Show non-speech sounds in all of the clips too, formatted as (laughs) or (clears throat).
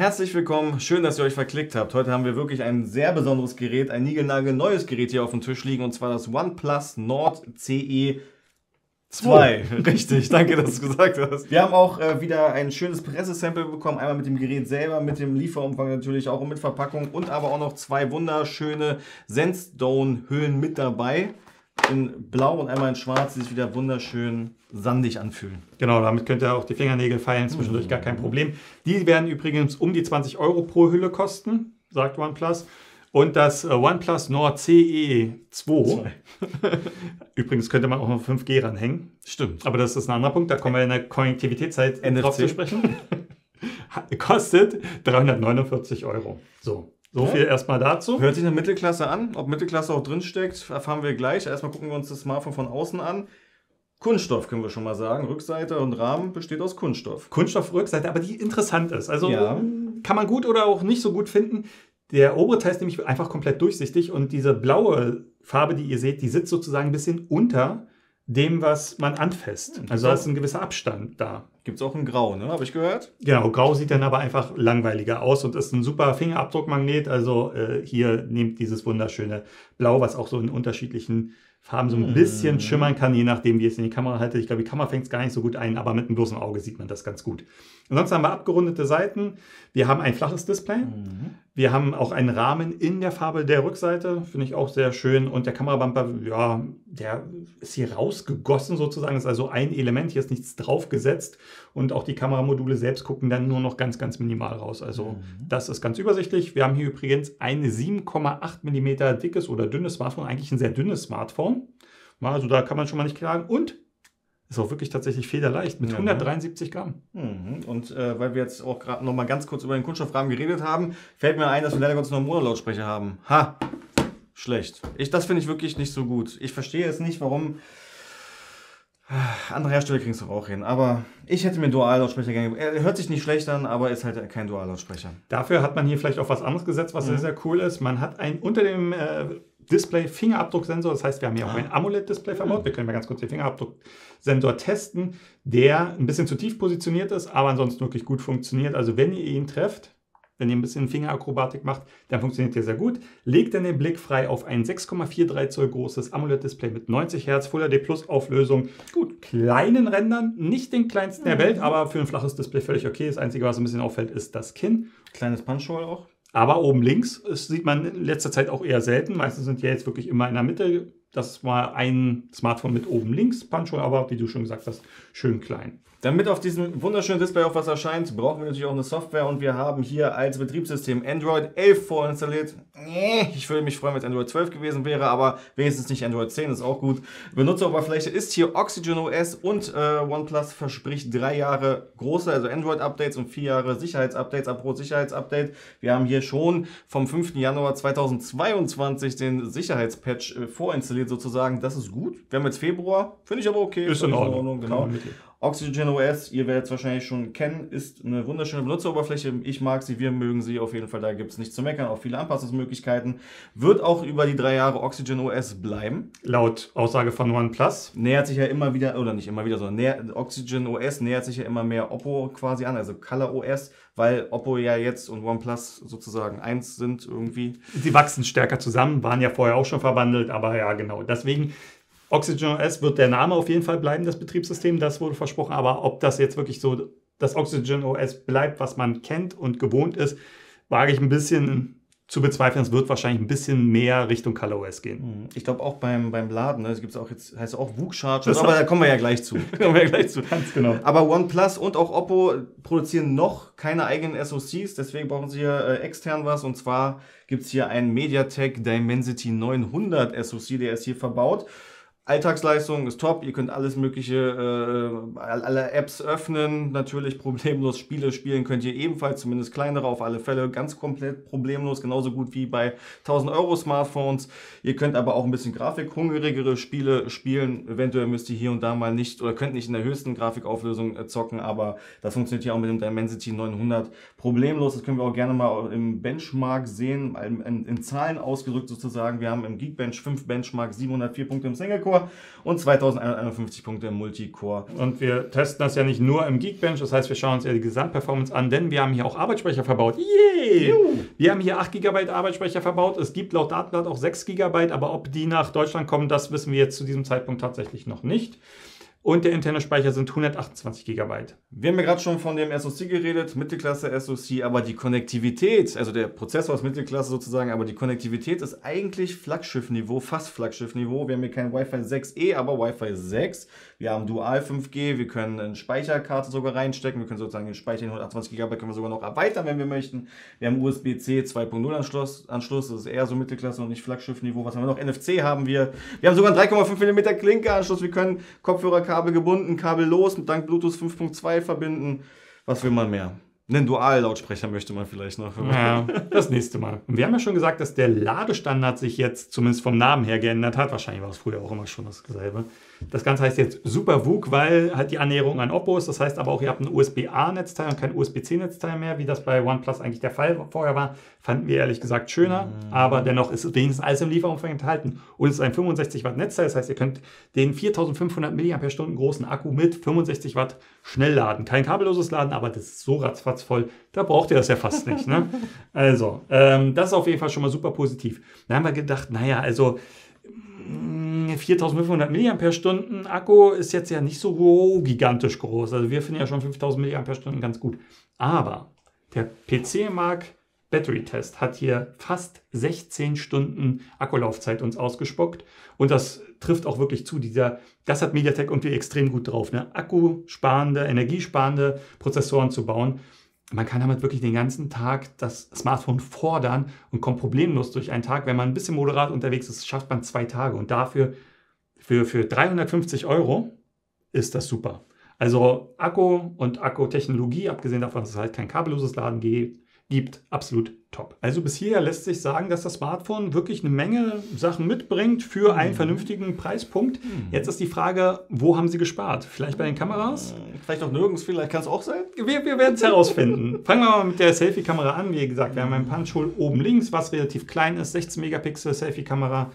Herzlich willkommen, schön, dass ihr euch verklickt habt. Heute haben wir wirklich ein sehr besonderes Gerät, ein niegelnagel neues Gerät hier auf dem Tisch liegen und zwar das OnePlus Nord CE 2. (laughs) Richtig, danke, dass du gesagt hast. Wir haben auch äh, wieder ein schönes Pressesample bekommen, einmal mit dem Gerät selber, mit dem Lieferumfang natürlich auch und mit Verpackung und aber auch noch zwei wunderschöne Sandstone-Hüllen mit dabei. In blau und einmal in schwarz, die sich wieder wunderschön sandig anfühlen. Genau, damit könnt ihr auch die Fingernägel feilen, zwischendurch gar kein Problem. Die werden übrigens um die 20 Euro pro Hülle kosten, sagt OnePlus. Und das äh, OnePlus Nord CE 2. (laughs) Übrigens könnte man auch noch 5G ranhängen. Stimmt. Aber das ist ein anderer Punkt, da kommen wir in der Konnektivitätszeit drauf zu sprechen. Kostet 349 Euro. So, so Ja. viel erstmal dazu. Hört sich eine Mittelklasse an. Ob Mittelklasse auch drin steckt, erfahren wir gleich. Erstmal gucken wir uns das Smartphone von außen an. Kunststoff können wir schon mal sagen. Rückseite und Rahmen besteht aus Kunststoff. Kunststoffrückseite, aber die interessant ist. Also Ja. kann man gut oder auch nicht so gut finden. Der obere Teil ist nämlich einfach komplett durchsichtig und diese blaue Farbe, die ihr seht, die sitzt sozusagen ein bisschen unter dem, was man anfasst. Also da ist ein gewisser Abstand da. Gibt es auch in Grau, ne? Habe ich gehört? Genau, grau sieht dann aber einfach langweiliger aus und ist ein super Fingerabdruckmagnet. Also äh, hier nehmt dieses wunderschöne Blau, was auch so in unterschiedlichen Farben so ein bisschen schimmern kann, je nachdem, wie es in die Kamera haltet. Ich glaube, die Kamera fängt es gar nicht so gut ein, aber mit einem bloßen Auge sieht man das ganz gut. Ansonsten haben wir abgerundete Seiten. Wir haben ein flaches Display. Wir haben auch einen Rahmen in der Farbe der Rückseite, finde ich auch sehr schön. Und der Kamerabumper, ja, der ist hier rausgegossen sozusagen. Das ist also ein Element, hier ist nichts draufgesetzt. Und auch die Kameramodule selbst gucken dann nur noch ganz, ganz minimal raus. Also das ist ganz übersichtlich. Wir haben hier übrigens ein 7,8 mm dickes oder dünnes Smartphone, eigentlich ein sehr dünnes Smartphone. Also da kann man schon mal nicht klagen. Und ist auch wirklich tatsächlich federleicht mit Ja, ne? 173 Gramm. Mhm. Und äh, weil wir jetzt auch gerade noch mal ganz kurz über den Kunststoffrahmen geredet haben, fällt mir ein, dass wir leider Gottes noch einen Monolautsprecher haben. Ha! Schlecht. Ich, das finde ich wirklich nicht so gut. Ich verstehe es nicht, warum. Ah, Andere Hersteller kriegen es doch auch hin. Aber ich hätte mir einen Dual-Lautsprecher gerne. Er hört sich nicht schlecht an, aber ist halt kein Dual-Lautsprecher. Dafür hat man hier vielleicht auch was anderes gesetzt, was sehr, sehr cool ist. Man hat ein unter dem äh, Display Fingerabdrucksensor. Das heißt, wir haben hier auch ein AMOLED-Display verbaut. Wir können mal ganz kurz den Fingerabdrucksensor testen, der ein bisschen zu tief positioniert ist, aber ansonsten wirklich gut funktioniert. Also wenn ihr ihn trefft, wenn ihr ein bisschen Fingerakrobatik macht, dann funktioniert der sehr gut. Legt dann den Blick frei auf ein 6,43 Zoll großes AMOLED-Display mit 90 Hertz Full HD Plus Auflösung. Gut, kleinen Rändern, nicht den kleinsten der Welt, aber für ein flaches Display völlig okay. Das Einzige, was ein bisschen auffällt, ist das Kinn. Kleines Punchhole auch. Aber oben links, sieht man in letzter Zeit auch eher selten. Meistens sind die jetzt wirklich immer in der Mitte. Das war ein Smartphone mit oben links, Punchhole, aber wie du schon gesagt hast, schön klein. Damit auf diesem wunderschönen Display auch was erscheint, brauchen wir natürlich auch eine Software und wir haben hier als Betriebssystem Android 11 vorinstalliert. Ich würde mich freuen, wenn es Android 12 gewesen wäre, aber wenigstens nicht Android 10, ist auch gut. Benutzeroberfläche ist hier Oxygen OS und äh, OnePlus verspricht drei Jahre große, also Android-Updates und vier Jahre Sicherheitsupdates, apropos Sicherheitsupdate. Wir haben hier schon vom 5. Januar 2022 den Sicherheitspatch äh, vorinstalliert sozusagen. Das ist gut. Wir haben jetzt Februar, finde ich aber okay. Ist in Ordnung. Kann genau. Oxygen OS, ihr werdet es wahrscheinlich schon kennen, ist eine wunderschöne Benutzeroberfläche. Ich mag sie, wir mögen sie auf jeden Fall. Da gibt es nichts zu meckern, auch viele Anpassungsmöglichkeiten. Wird auch über die drei Jahre Oxygen OS bleiben. Laut Aussage von OnePlus. Nähert sich ja immer wieder, oder nicht immer wieder, sondern näher, Oxygen OS nähert sich ja immer mehr Oppo quasi an, also Color OS, weil Oppo ja jetzt und OnePlus sozusagen eins sind irgendwie. Sie wachsen stärker zusammen, waren ja vorher auch schon verwandelt, aber ja, genau. Deswegen, Oxygen OS wird der Name auf jeden Fall bleiben, das Betriebssystem, das wurde versprochen. Aber ob das jetzt wirklich so das Oxygen OS bleibt, was man kennt und gewohnt ist, wage ich ein bisschen zu bezweifeln. Es wird wahrscheinlich ein bisschen mehr Richtung ColorOS gehen. Ich glaube auch beim, beim Laden, ne, es gibt auch jetzt, heißt auch VOOC Charger, Das aber da kommen wir ja gleich zu. (laughs) kommen wir ja gleich zu. Ganz genau. Aber OnePlus und auch Oppo produzieren noch keine eigenen SoCs, deswegen brauchen sie hier äh, extern was. Und zwar gibt es hier einen MediaTek Dimensity 900 SoC, der ist hier verbaut. Alltagsleistung ist top, ihr könnt alles mögliche, äh, alle Apps öffnen, natürlich problemlos Spiele spielen könnt ihr ebenfalls, zumindest kleinere auf alle Fälle, ganz komplett problemlos, genauso gut wie bei 1000 Euro Smartphones. Ihr könnt aber auch ein bisschen grafikhungrigere Spiele spielen, eventuell müsst ihr hier und da mal nicht oder könnt nicht in der höchsten Grafikauflösung äh, zocken, aber das funktioniert hier auch mit dem Dimensity 900 problemlos. Das können wir auch gerne mal im Benchmark sehen, in, in, in Zahlen ausgedrückt sozusagen. Wir haben im Geekbench 5 Benchmark 704 Punkte im Single Quad-Core und 2151 Punkte im Multicore. Und wir testen das ja nicht nur im Geekbench, das heißt, wir schauen uns ja die Gesamtperformance an, denn wir haben hier auch Arbeitsspeicher verbaut. Yay! Wir haben hier 8 GB Arbeitsspeicher verbaut. Es gibt laut Datenblatt auch 6 GB, aber ob die nach Deutschland kommen, das wissen wir jetzt zu diesem Zeitpunkt tatsächlich noch nicht und der interne Speicher sind 128 GB. Wir haben ja gerade schon von dem SoC geredet, Mittelklasse SoC, aber die Konnektivität, also der Prozessor ist Mittelklasse sozusagen, aber die Konnektivität ist eigentlich Flaggschiffniveau, fast Flaggschiffniveau. Wir haben hier kein Wi-Fi 6E, aber Wi-Fi 6. Wir haben Dual 5G, wir können eine Speicherkarte sogar reinstecken, wir können sozusagen den Speicher in 128 GB können wir sogar noch erweitern, wenn wir möchten. Wir haben USB-C 2.0 Anschluss, Anschluss, das ist eher so Mittelklasse und nicht Flaggschiffniveau. Was haben wir noch? NFC haben wir. Wir haben sogar einen 3,5 mm Klinke-Anschluss, wir können Kopfhörer Kabel gebunden, Kabel los, dank Bluetooth 5.2 verbinden. Was will man mehr? Einen Dual-Lautsprecher möchte man vielleicht noch. Ja, das nächste Mal. Und wir haben ja schon gesagt, dass der Ladestandard sich jetzt zumindest vom Namen her geändert hat. Wahrscheinlich war es früher auch immer schon dasselbe. Das Ganze heißt jetzt SuperVOOC, weil halt die Annäherung an Oppo ist. Das heißt aber auch, ihr habt ein USB-A-Netzteil und kein USB-C-Netzteil mehr, wie das bei OnePlus eigentlich der Fall vorher war. Fanden wir ehrlich gesagt schöner, mhm. aber dennoch ist wenigstens alles im Lieferumfang enthalten. Und es ist ein 65 Watt Netzteil, das heißt, ihr könnt den 4500 mAh großen Akku mit 65 Watt schnell laden. Kein kabelloses Laden, aber das ist so ratzfatz voll, da braucht ihr das ja fast nicht. Ne? (laughs) Also, ähm, das ist auf jeden Fall schon mal super positiv. Da haben wir gedacht, naja, also 4500 mAh Akku ist jetzt ja nicht so gigantisch groß. Also wir finden ja schon 5000 mAh ganz gut. Aber der PC-Mark Battery Test hat hier fast 16 Stunden Akkulaufzeit uns ausgespuckt. Und das trifft auch wirklich zu. Dieser, das hat MediaTek irgendwie extrem gut drauf, ne? akkusparende, energiesparende Prozessoren zu bauen man kann damit wirklich den ganzen Tag das Smartphone fordern und kommt problemlos durch einen Tag. Wenn man ein bisschen moderat unterwegs ist, schafft man zwei Tage. Und dafür, für, für 350 Euro, ist das super. Also Akku und Akkutechnologie, abgesehen davon, dass es halt kein kabelloses Laden gibt, gibt, absolut top. Also bis hierher lässt sich sagen, dass das Smartphone wirklich eine Menge Sachen mitbringt für einen mhm. vernünftigen Preispunkt. Mhm. Jetzt ist die Frage, wo haben sie gespart? Vielleicht bei den Kameras? Vielleicht auch nirgends, vielleicht kann es auch sein. Wir, wir werden es herausfinden. (laughs) Fangen wir mal mit der Selfie-Kamera an. Wie gesagt, wir haben ein Punch-Hole oben links, was relativ klein ist, 16 Megapixel Selfie-Kamera.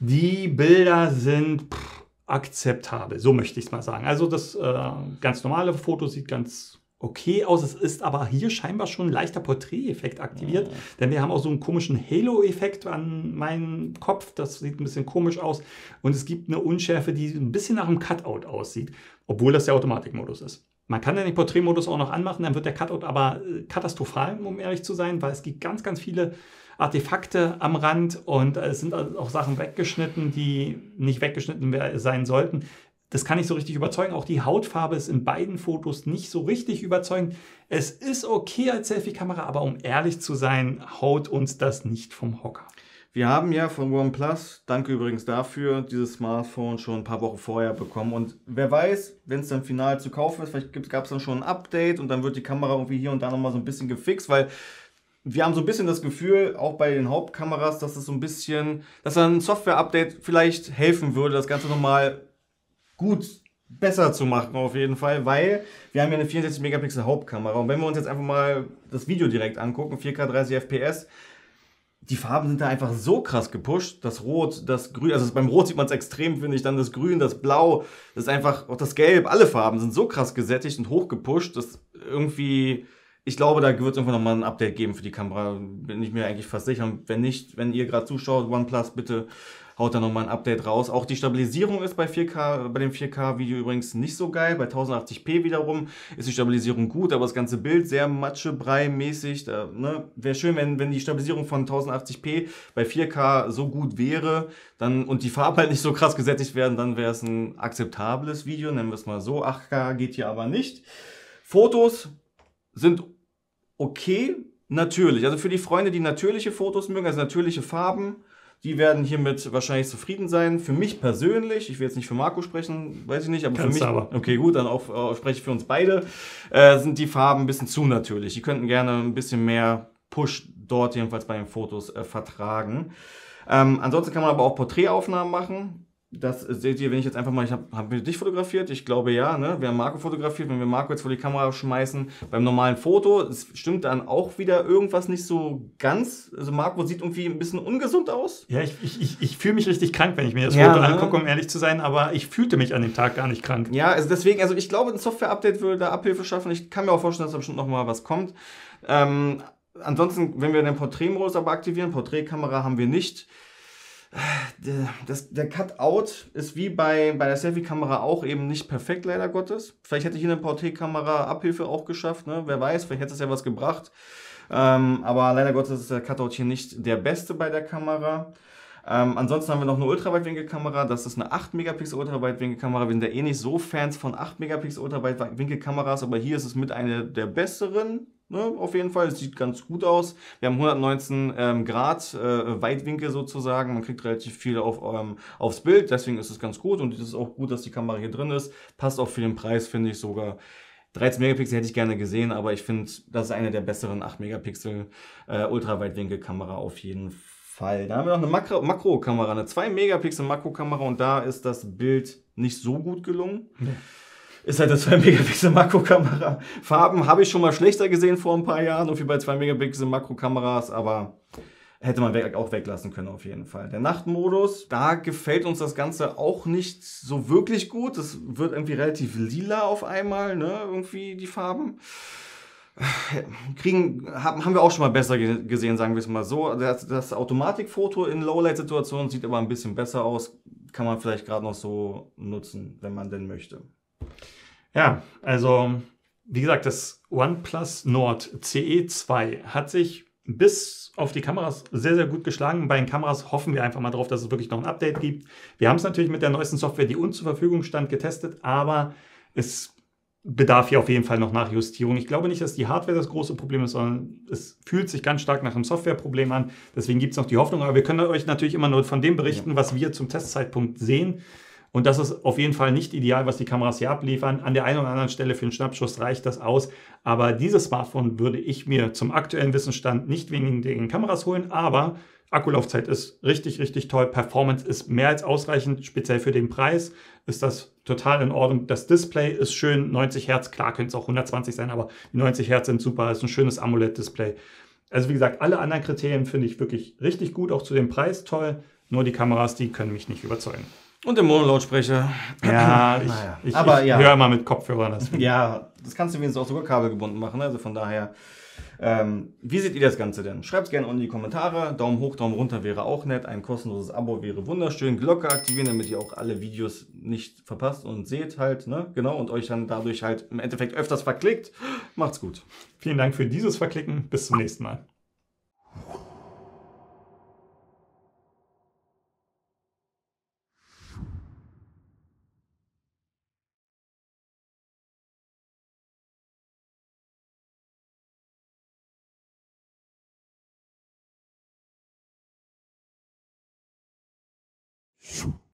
Die Bilder sind pff, akzeptabel, so möchte ich es mal sagen. Also das äh, ganz normale Foto sieht ganz okay aus. Es ist aber hier scheinbar schon ein leichter Porträteffekt aktiviert, ja. denn wir haben auch so einen komischen Halo-Effekt an meinem Kopf. Das sieht ein bisschen komisch aus. Und es gibt eine Unschärfe, die ein bisschen nach einem Cutout aussieht, obwohl das der Automatikmodus ist. Man kann den Porträtmodus auch noch anmachen, dann wird der Cutout aber äh, katastrophal, um ehrlich zu sein, weil es gibt ganz, ganz viele Artefakte am Rand und es sind auch Sachen weggeschnitten, die nicht weggeschnitten sein sollten. Das kann nicht so richtig überzeugen. Auch die Hautfarbe ist in beiden Fotos nicht so richtig überzeugend. Es ist okay als Selfie-Kamera, aber um ehrlich zu sein, haut uns das nicht vom Hocker. Wir haben ja von OnePlus, danke übrigens dafür, dieses Smartphone schon ein paar Wochen vorher bekommen. Und wer weiß, wenn es dann final zu kaufen ist, vielleicht gab es dann schon ein Update und dann wird die Kamera irgendwie hier und da nochmal so ein bisschen gefixt, weil wir haben so ein bisschen das Gefühl, auch bei den Hauptkameras, dass es so ein bisschen, dass ein Software-Update vielleicht helfen würde, das Ganze nochmal gut besser zu machen auf jeden Fall, weil wir haben ja eine 64 Megapixel Hauptkamera und wenn wir uns jetzt einfach mal das Video direkt angucken, 4K 30 FPS, die Farben sind da einfach so krass gepusht. Das Rot, das Grün, also beim Rot sieht man es extrem, finde ich. Dann das Grün, das Blau, das ist einfach, auch das Gelb, alle Farben sind so krass gesättigt und hochgepusht, dass irgendwie, ich glaube, da wird es irgendwann nochmal ein Update geben für die Kamera. Bin ich mir eigentlich fast sicher. Und wenn nicht, wenn ihr gerade zuschaut, OnePlus, bitte haut da nochmal ein Update raus. Auch die Stabilisierung ist bei 4K, bei dem 4K-Video übrigens nicht so geil. Bei 1080p wiederum ist die Stabilisierung gut, aber das ganze Bild sehr matschebrei-mäßig. Ne? Wäre schön, wenn, wenn die Stabilisierung von 1080p bei 4K so gut wäre dann, und die Farben halt nicht so krass gesättigt werden, dann wäre es ein akzeptables Video, nennen wir es mal so. 8K geht hier aber nicht. Fotos sind okay, natürlich. Also für die Freunde, die natürliche Fotos mögen, also natürliche Farben, die werden hiermit wahrscheinlich zufrieden sein. Für mich persönlich, ich will jetzt nicht für Marco sprechen, weiß ich nicht, aber Kannst für mich, aber. okay, gut, dann auch, auch spreche ich für uns beide, äh, sind die Farben ein bisschen zu natürlich. Die könnten gerne ein bisschen mehr Push dort jedenfalls bei den Fotos äh, vertragen. Ähm, ansonsten kann man aber auch Porträtaufnahmen machen. Das seht ihr, wenn ich jetzt einfach mal, ich habe hab dich fotografiert, ich glaube ja, ne? Wir haben Marco fotografiert, wenn wir Marco jetzt vor die Kamera schmeißen, beim normalen Foto, es stimmt dann auch wieder irgendwas nicht so ganz. Also Marco sieht irgendwie ein bisschen ungesund aus. Ja, ich, ich, ich, ich fühle mich richtig krank, wenn ich mir das ja, Foto ne? angucke, um ehrlich zu sein, aber ich fühlte mich an dem Tag gar nicht krank. Ja, also deswegen, also ich glaube, ein Software-Update würde da Abhilfe schaffen. Ich kann mir auch vorstellen, dass da bestimmt noch mal was kommt. Ähm, ansonsten, wenn wir den Porträtmodus aber aktivieren, Porträtkamera haben wir nicht das, der Cutout ist wie bei, bei der Selfie-Kamera auch eben nicht perfekt, leider Gottes. Vielleicht hätte ich in der Porträtkamera Abhilfe auch geschafft, ne? wer weiß, vielleicht hätte es ja was gebracht. Ähm, aber leider Gottes ist der Cutout hier nicht der beste bei der Kamera. Ähm, ansonsten haben wir noch eine Ultraweitwinkelkamera. Das ist eine 8 Megapixel Ultraweitwinkelkamera. Wir sind ja eh nicht so Fans von 8 Megapixel Ultraweitwinkelkameras, aber hier ist es mit einer der besseren. Ne, auf jeden Fall, sieht ganz gut aus. Wir haben 119 ähm, Grad äh, Weitwinkel sozusagen. Man kriegt relativ viel auf, ähm, aufs Bild, deswegen ist es ganz gut. Und es ist auch gut, dass die Kamera hier drin ist. Passt auch für den Preis, finde ich sogar. 13 Megapixel hätte ich gerne gesehen, aber ich finde, das ist eine der besseren 8 Megapixel äh, Ultraweitwinkelkamera auf jeden Fall. Da haben wir noch eine Makro Makrokamera, eine 2 Megapixel Makrokamera und da ist das Bild nicht so gut gelungen. Ja ist halt eine 2 Megapixel Makrokamera. Farben habe ich schon mal schlechter gesehen vor ein paar Jahren, wie bei 2 Megapixel Makrokameras, aber hätte man auch weglassen können auf jeden Fall. Der Nachtmodus, da gefällt uns das Ganze auch nicht so wirklich gut. Es wird irgendwie relativ lila auf einmal, ne, irgendwie die Farben. Kriegen, haben wir auch schon mal besser gesehen, sagen wir es mal so. Das, das Automatikfoto in Lowlight-Situationen sieht aber ein bisschen besser aus. Kann man vielleicht gerade noch so nutzen, wenn man denn möchte. Ja, also wie gesagt, das OnePlus Nord CE2 hat sich bis auf die Kameras sehr, sehr gut geschlagen. Bei den Kameras hoffen wir einfach mal drauf, dass es wirklich noch ein Update gibt. Wir haben es natürlich mit der neuesten Software, die uns zur Verfügung stand, getestet, aber es bedarf hier auf jeden Fall noch Nachjustierung. Ich glaube nicht, dass die Hardware das große Problem ist, sondern es fühlt sich ganz stark nach einem Softwareproblem an. Deswegen gibt es noch die Hoffnung, aber wir können euch natürlich immer nur von dem berichten, was wir zum Testzeitpunkt sehen. Und das ist auf jeden Fall nicht ideal, was die Kameras hier abliefern. An der einen oder anderen Stelle für einen Schnappschuss reicht das aus. Aber dieses Smartphone würde ich mir zum aktuellen Wissensstand nicht wegen den Kameras holen. Aber Akkulaufzeit ist richtig, richtig toll. Performance ist mehr als ausreichend. Speziell für den Preis ist das total in Ordnung. Das Display ist schön. 90 Hertz. Klar könnte es auch 120 sein, aber die 90 Hertz sind super. Ist ein schönes AMOLED-Display. Also wie gesagt, alle anderen Kriterien finde ich wirklich richtig gut. Auch zu dem Preis toll. Nur die Kameras, die können mich nicht überzeugen. Und den Monolautsprecher. Ja, (clears throat) ich, naja. ich, Aber, ich ja. höre mal mit Kopfhörern. Das ja, das kannst du wenigstens auch sogar kabelgebunden machen. Also von daher, ähm, wie seht ihr das Ganze denn? Schreibt es gerne unten in die Kommentare. Daumen hoch, Daumen runter wäre auch nett. Ein kostenloses Abo wäre wunderschön. Glocke aktivieren, damit ihr auch alle Videos nicht verpasst und seht halt, ne? Genau, und euch dann dadurch halt im Endeffekt öfters verklickt. Macht's gut. Vielen Dank für dieses Verklicken. Bis zum nächsten Mal.